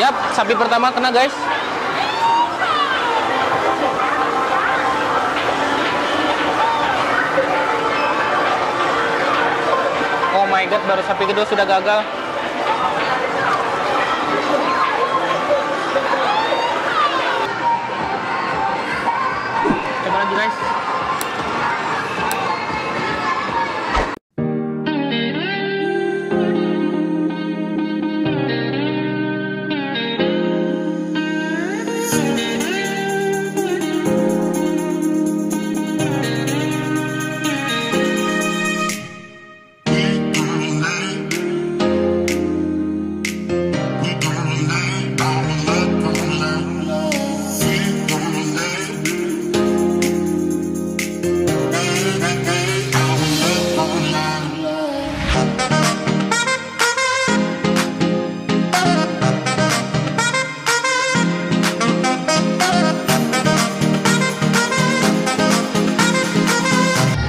Yap, sapi pertama kena guys. Oh my god, baru sapi kedua sudah gagal. Coba lagi guys.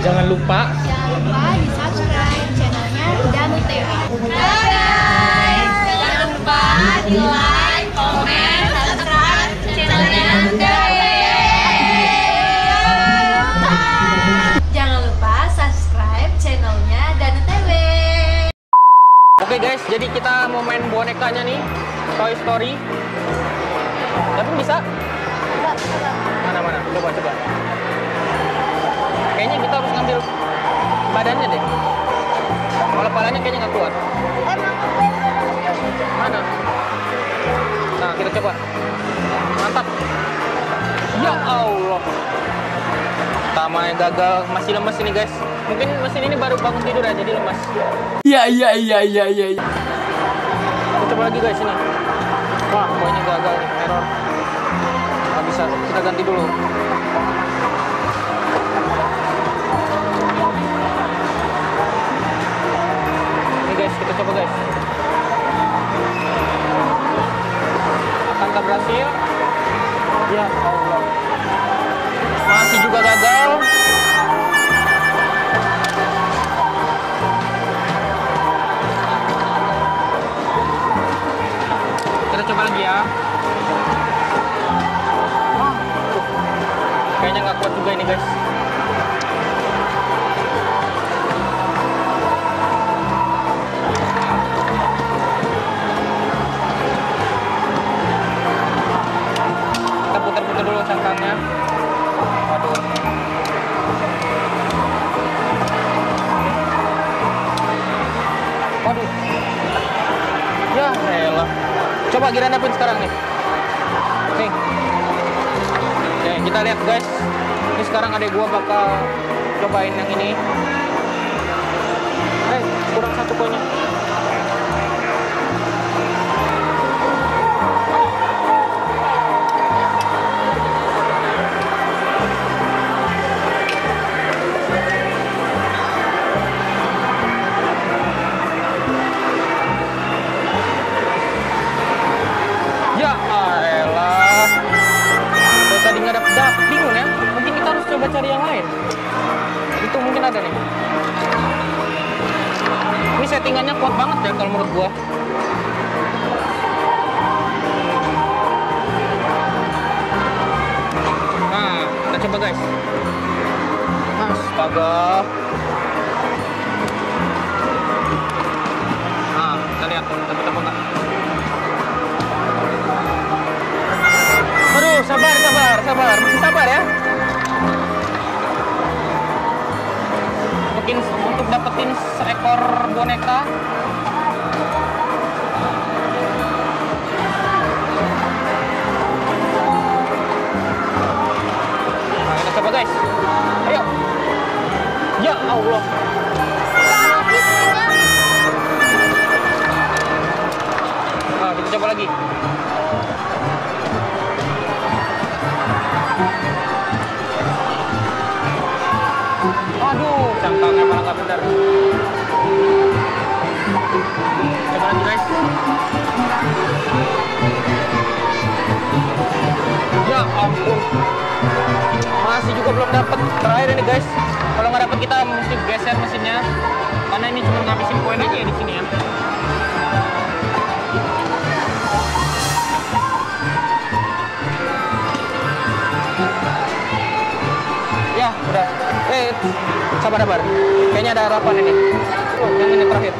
Jangan lupa Jangan lupa di subscribe channelnya Danu TV. Guys, jangan lupa di like, komen, subscribe channelnya Danu. Jangan lupa subscribe channelnya Danu TV. Oke guys, jadi kita mau main bonekanya nih, Toy Story. Tapi bisa? Mana mana? Coba coba. Badannya deh. Kalau palanya kayaknya nggak kuat. Mana? Nah, kita coba. Mantap. Ya Allah. Pertama yang gagal, masih lemes ini guys. Mungkin mesin ini baru bangun tidur ya, jadi lemas. Iya iya iya iya iya. Kita coba lagi guys ini. Wah, pokoknya gagal nih, error. Nggak bisa, kita ganti dulu. Coba guys. Akankah berhasil? Ya Allah. Masih juga gagal. Kita coba lagi ya. Kayaknya nggak kuat juga ini guys. Elah. Coba Gira dapin sekarang nih. Nih. Oke, kita lihat guys. Ini sekarang adek gua bakal cobain yang ini. Eh, kurang satu poinnya. Astaga. Nah, kita lihat nggak. Aduh, sabar, sabar, sabar. Masih sabar ya. Mungkin untuk dapetin seekor boneka. Nah, coba guys. Ayo. Allah. Nah, kita coba lagi. Aduh, cangkangnya malah nggak benar. Coba lagi guys. Ya ampun. Masih juga belum dapat. Terakhir ini guys. Kalau kita mesti geser mesinnya. Karena ini cuma ngabisin poin aja ya di sini ya. Ya udah. Eh sabar sabar kayaknya ada harapan ini. Oh, yang ini terakhir.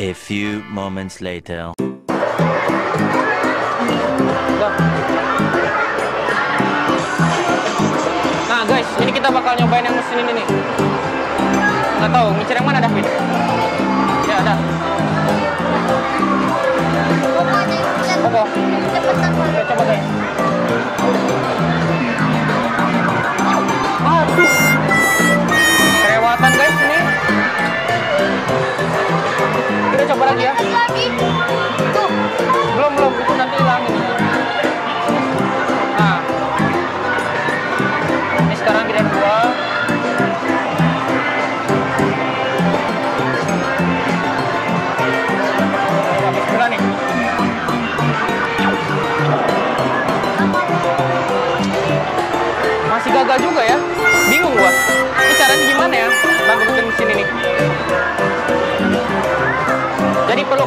A few moments later. Nah guys, ini kita bakal nyobain yang mesin ini nih. Nggak tahu, ngecer yang mana David? Ya ada. Pokok. Oke, coba guys.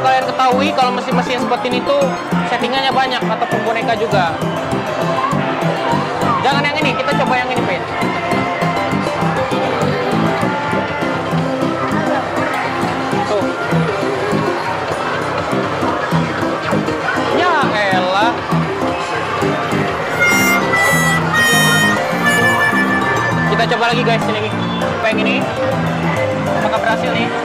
Kalian ketahui kalau mesin-mesin seperti ini tuh settingannya banyak ataupun boneka juga. Jangan yang ini, kita coba yang ini. Tuh. Ya. Kita coba lagi guys ini. Apa yang ini? Apakah berhasil nih?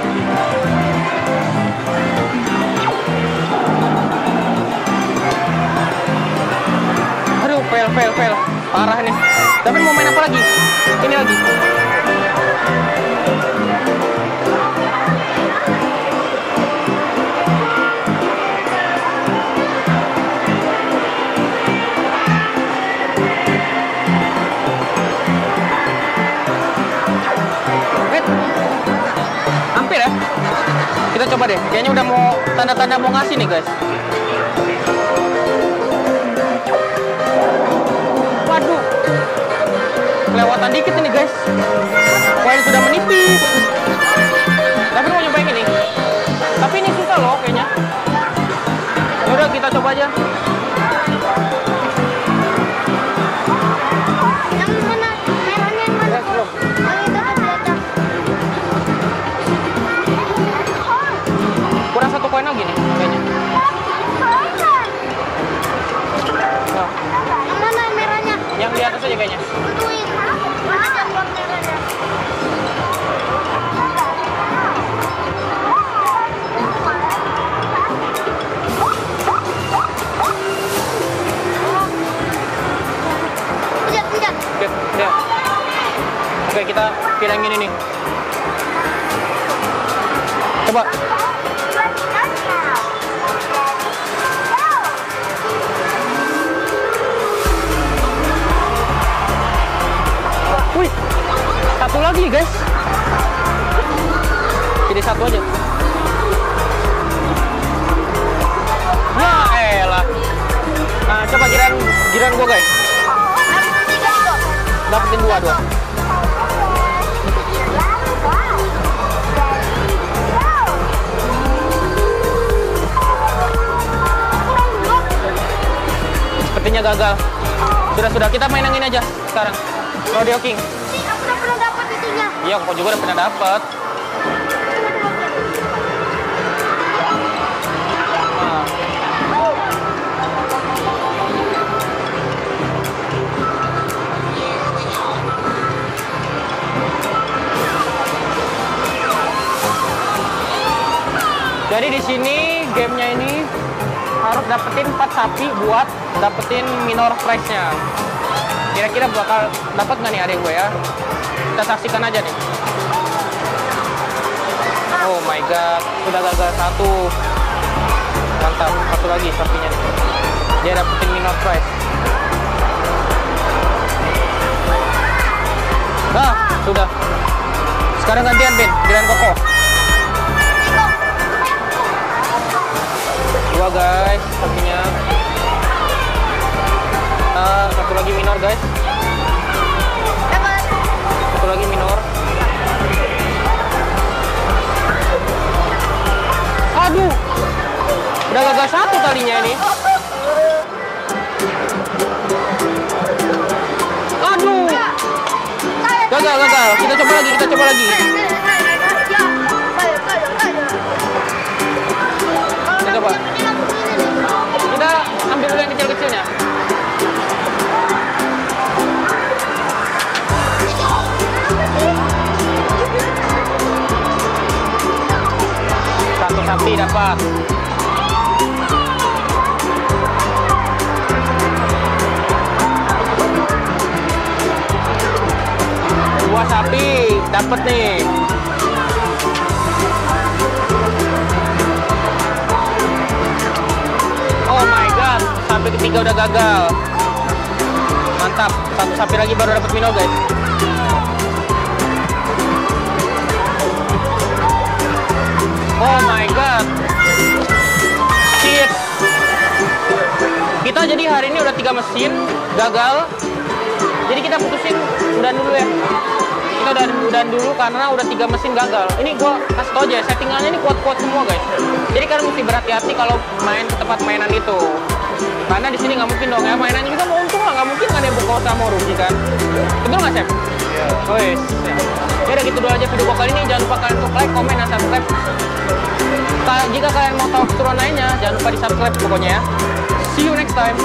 Ini lagi. Wait. Hampir ya. Kita coba deh. Kayaknya udah mau tanda-tanda mau ngasih nih, guys. Waduh. Kelewatan dikit ini, guys. Koin sudah menipis. Tapi mau nyobain ini. Tapi ini susah loh kayaknya. Ya udah kita coba aja. Ini nih. Coba. Wih, satu lagi guys. Jadi satu aja. Ya elah. Nah, coba giran giran gua guys. Dapetin dua dua. Gagal. Sudah sudah kita main yang ini aja sekarang. Rodeo King. Sih, aku udah pernah dapat itunya. Iya, kok juga udah pernah dapat. Nah, Jadi di sini gamenya dapetin 4 sapi buat dapetin minor prize-nya. Kira-kira bakal dapat nggak nih adek gue ya? Kita saksikan aja nih. Oh my god, sudah gagal satu. Mantap, satu lagi sapinya nih. Dia dapetin minor prize. Nah, sudah. Sekarang gantian, Ben. Giliran Koko. Dua guys, sapinya. satu lagi minor guys. Satu lagi minor. Aduh. Udah gagal satu talinya ini. Aduh. Gagal, gagal. Kita coba lagi, kita coba lagi. Kecil-kecilnya. Satu sapi dapat. Dua sapi dapat nih. Ketiga udah gagal. Mantap, satu sapi lagi baru dapat minum guys. Oh my god. Shit. Kita jadi hari ini udah tiga mesin gagal. Jadi kita putusin udah dulu ya. Kita udah udah dulu karena udah tiga mesin gagal. Ini gua kasih tau aja settingannya ini kuat-kuat semua guys. Jadi kalian mesti berhati-hati kalau main ke tempat mainan itu. Karena di sini nggak mungkin dong ya mainannya juga mau untung lah nggak mungkin kan ya buka usaha mau rugi kan. Betul nggak Chef? Iya. Oh yes. Ya udah gitu dulu aja video gua kali ini. Jangan lupa kalian untuk like, komen, dan subscribe. Ka- jika kalian mau tahu keseruan lainnya, jangan lupa di subscribe pokoknya ya. See you next time.